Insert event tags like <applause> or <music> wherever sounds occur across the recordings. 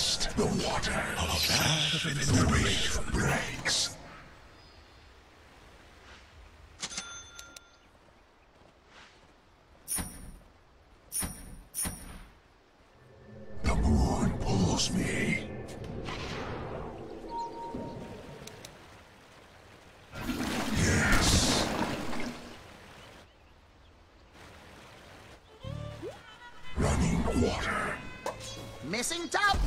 to test the water. The wave breaks. The moon pulls me. Yes. Running water. Missing top.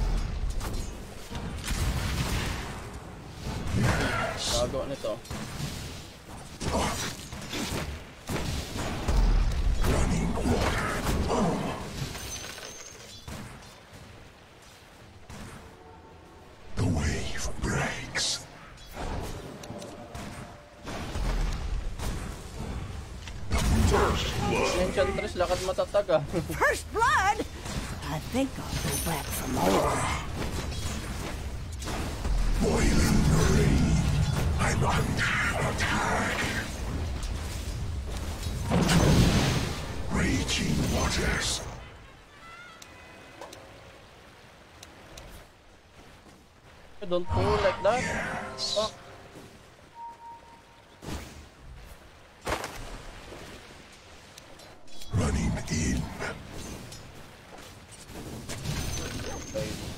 First blood. Enchantress, lakad matatag ah. <laughs> First blood? I think I'll go back for more. Boiling rain. I'm under attack. Raging waters. Don't pull like that. Yes. Fuck. Running in. Okay.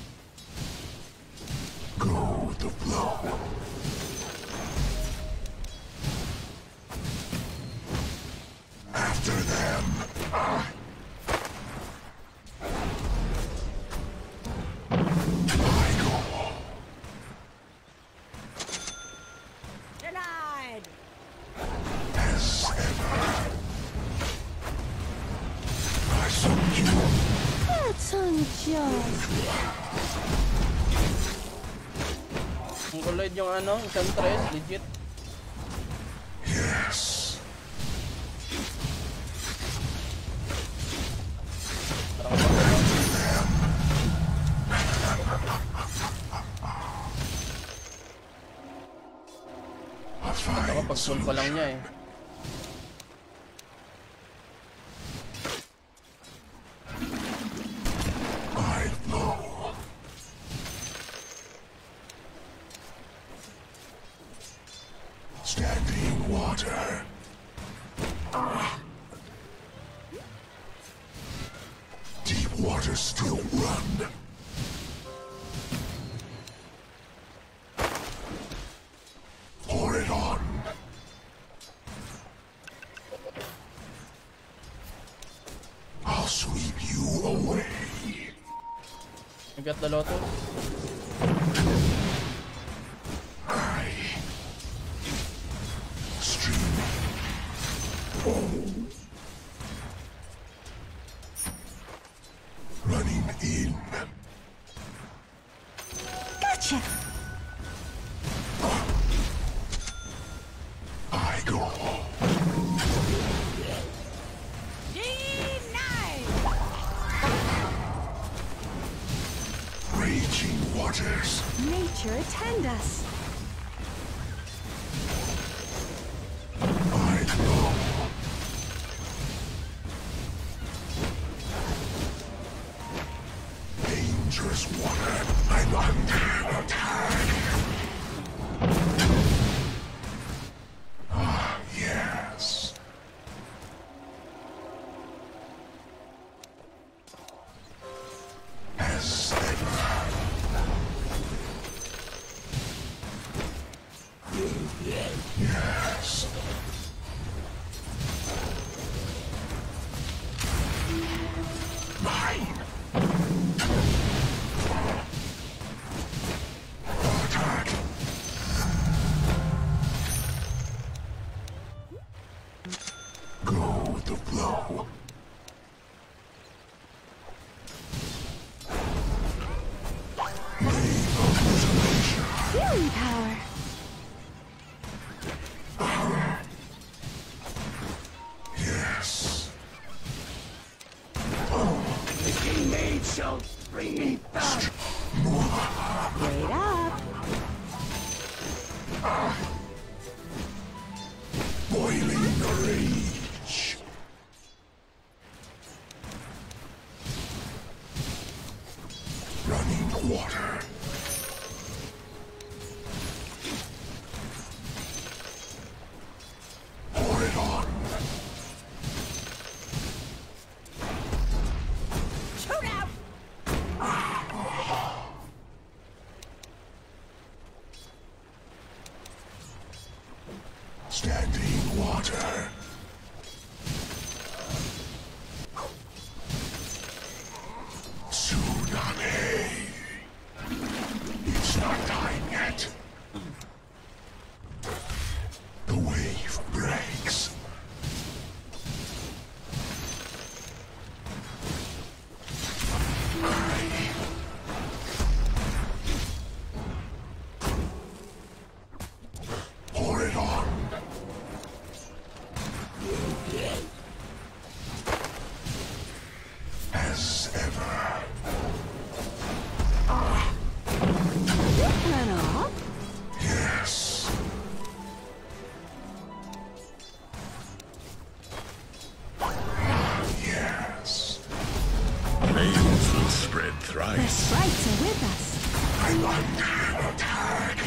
Ang kulay yung ano, Enchantress, legit. Ako fine pag pull pa lang niya eh. Water. Deep waters still run. You got the Lotus? I stream. Running in. Gotcha. Raging waters. Nature attend us. I go. Dangerous water. I'm under attack. Standing Flames will spread The thrice. sprites are with us. I'm under attack.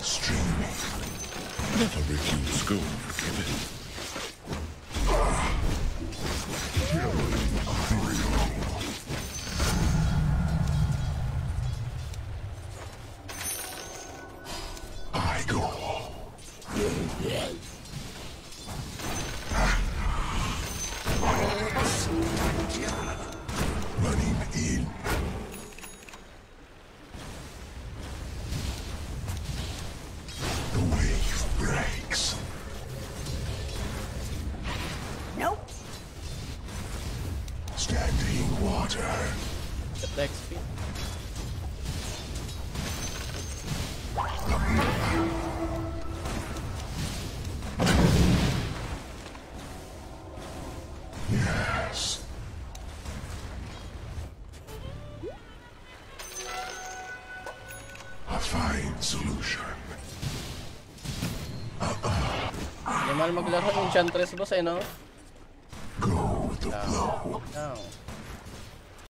Streaming. Let a Ricky school give Standing water. Speed. Yes. A fine solution. Mahal maglaro Enchantress boss eh no? Flow. Now.